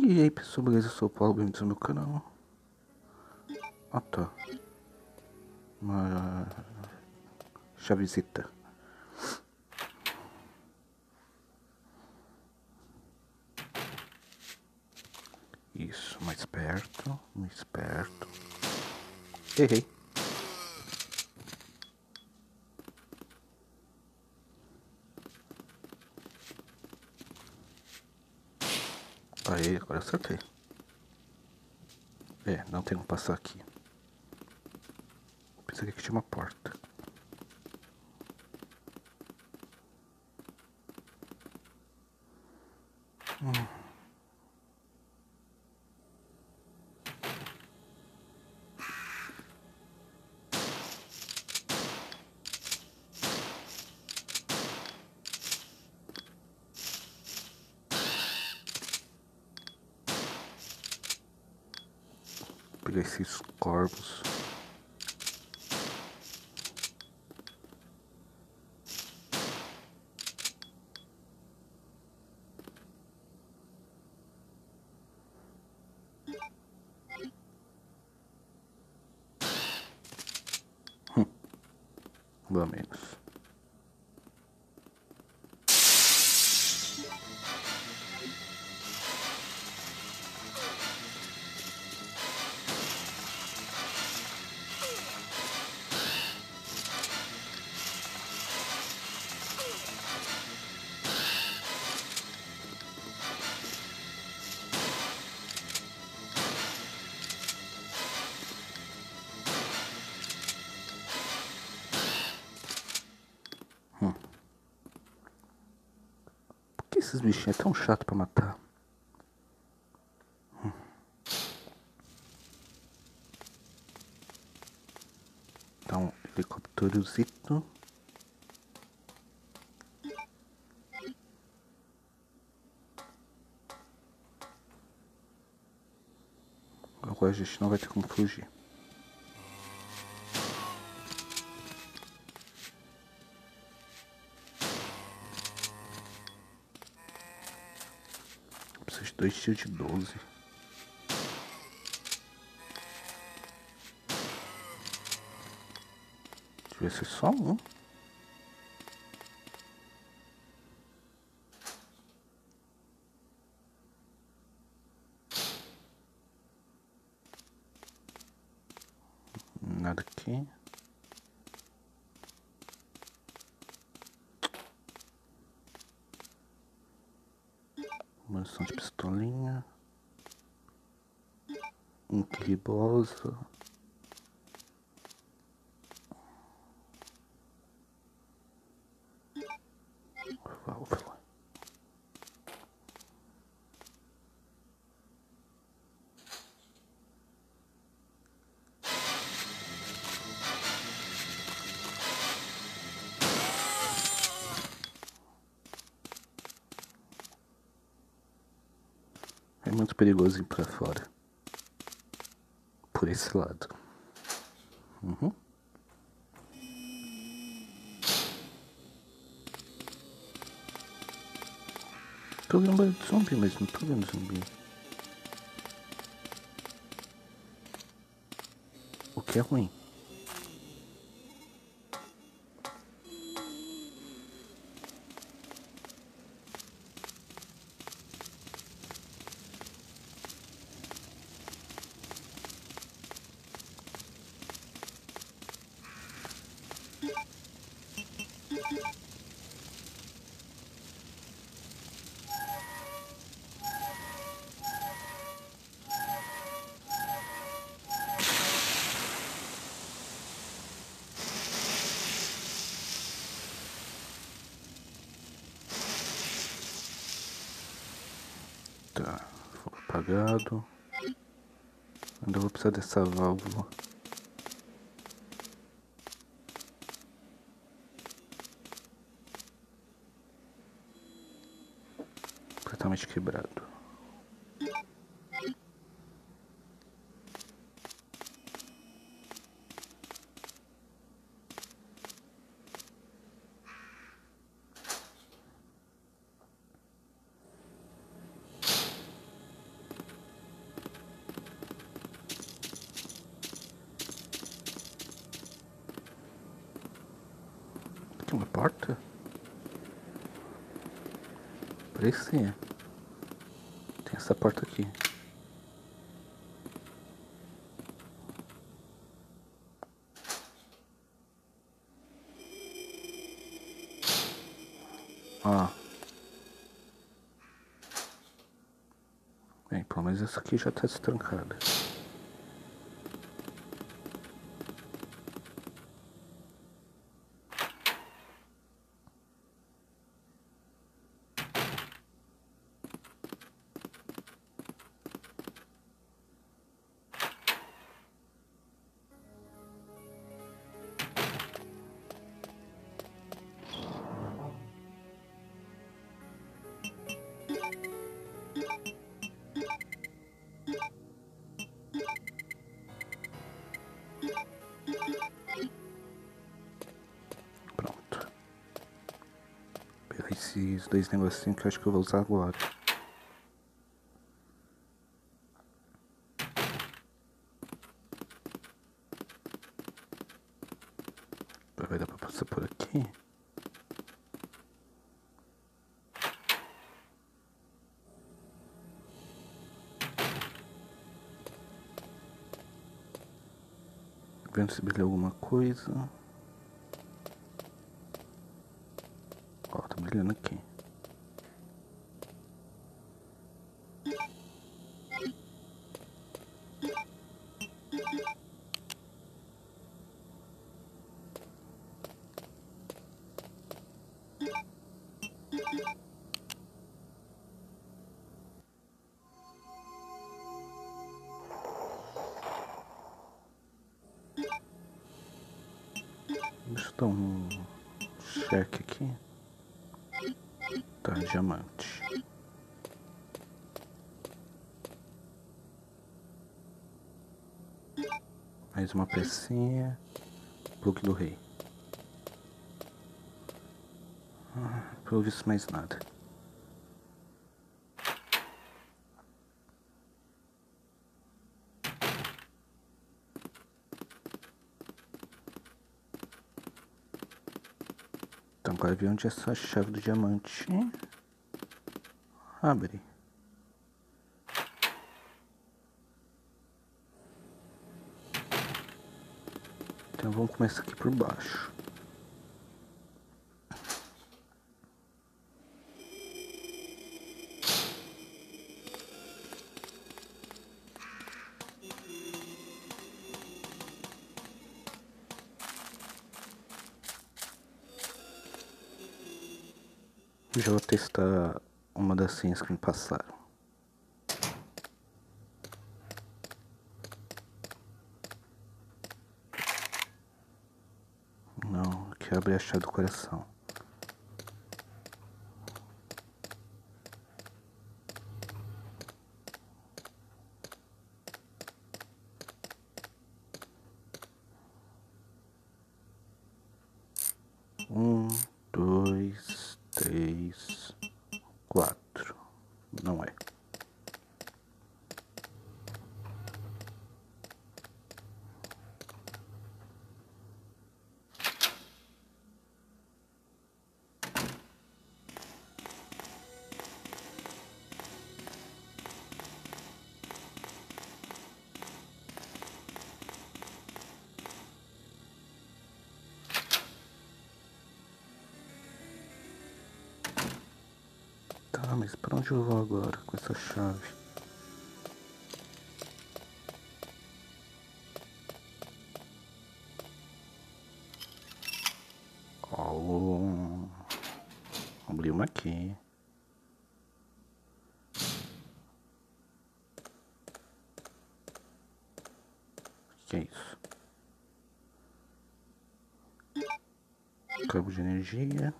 E aí pessoal, beleza? Eu sou o Paulo, bem-vindos ao meu canal. Ah tá. Uma chavezita. Isso, mais perto, mais perto. Errei. Aí, agora acertei. É, não tem como passar aqui. Pensei que tinha uma porta. Hum. Pegar esses corvos. Que esses bichinhos é tão chato pra matar? Então, helicópterozito. Agora a gente não vai ter como fugir. Dois tiros de 12. Devia ser só um. Nada aqui. Munição de pistolinha, um ribosa, É muito perigoso ir pra fora. Por esse lado. Uhum. Tô vendo um zumbi, mas não tô vendo zumbi. O que é ruim. Tá, fogo apagado. Ainda vou precisar dessa válvula. Completamente quebrado. Porta? Parecia. Tem essa porta aqui. Ó. Bem, pelo menos essa aqui já tá destrancada. Esses dois negocinhos que eu acho que eu vou usar agora. Vai dar pra passar por aqui? Vendo se brilha alguma coisa. Brilhando aqui. Deixa eu dar um cheque aqui. Tá, diamante. Mais uma pecinha. Plug do rei. Ah, pelo visto mais nada. Agora ver onde é essa chave do diamante. Abre. Então vamos começar aqui por baixo. Senhas que me passaram. Não, aqui abre a chave do coração. Um, dois, três, quatro. Não é. Tá, mas pra onde eu vou agora com essa chave? Ó, abri uma aqui. que é isso? Cabo de energia.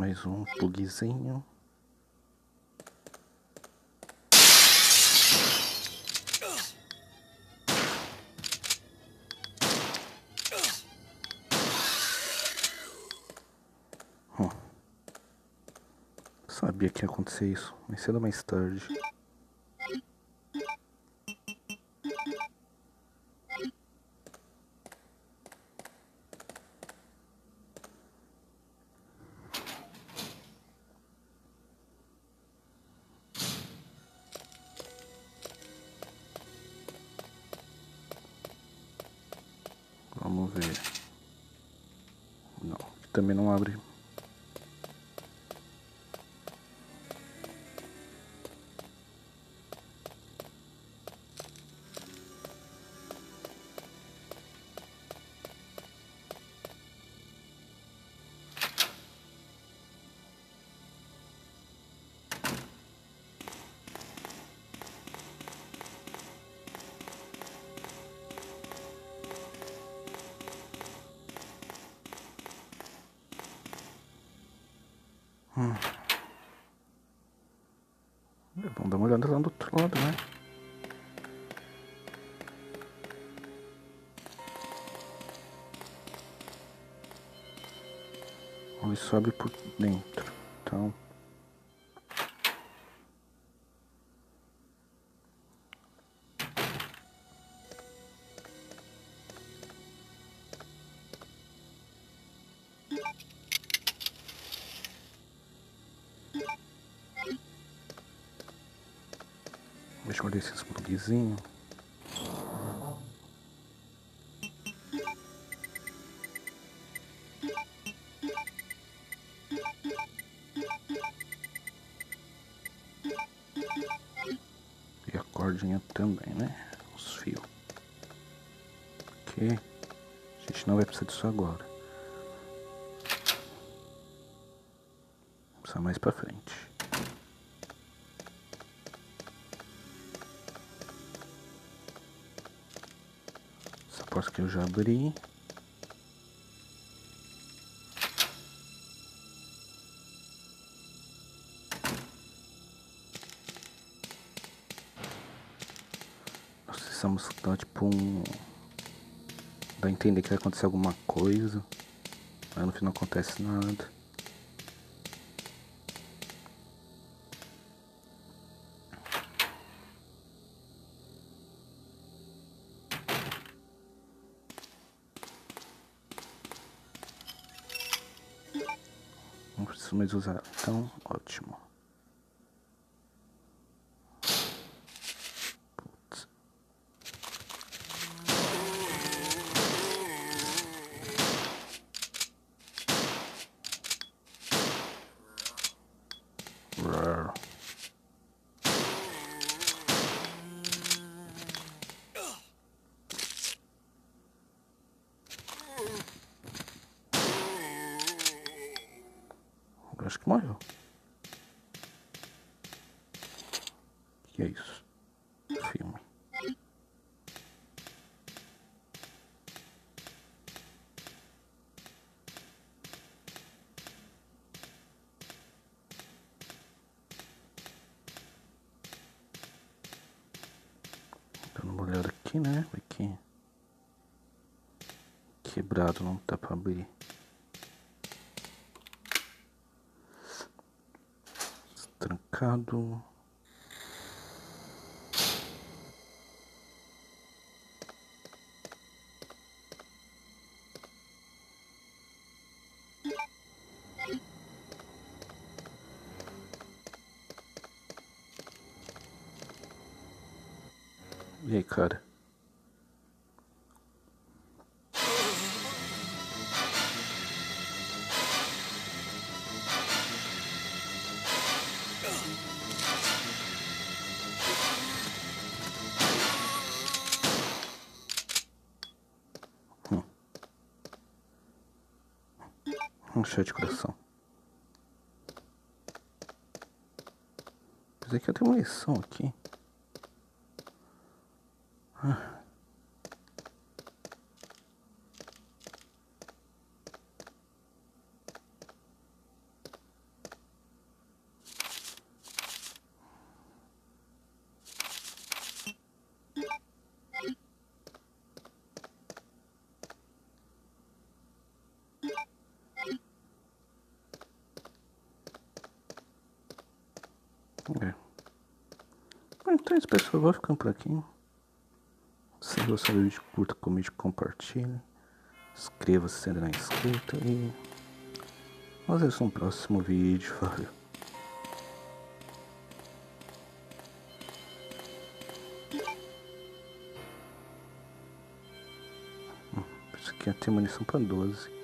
Mais um plugzinho. Hum. Sabia que ia acontecer isso, mais cedo ou mais tarde. Também não abre. Uma olhada lá do outro né? Ele sobe por dentro, então... Olhar esses bugzinhos. E a cordinha também, né? Os fios. Ok. A gente não vai precisar disso agora. Precisa mais pra frente. Porta que eu já abri. Precisamos dar tipo um. Dá a entender que vai acontecer alguma coisa. Mas no fim não acontece nada. Mais usar. Então, ótimo. Putz. Rar. Eu acho que morreu. que é isso? Filme. Dando uma olhada aqui, né? Aqui. Quebrado, não dá pra abrir. Trancado. E aí, cara? Apesar que eu tenho uma lição aqui. Ah. É. É isso, pessoal. Vou ficando por aqui. Se gostou do vídeo, curta, comente, compartilhe. Inscreva-se se ainda não é inscrito. E nos vemos no próximo vídeo. Valeu. Hum, Aqui tem munição pra 12.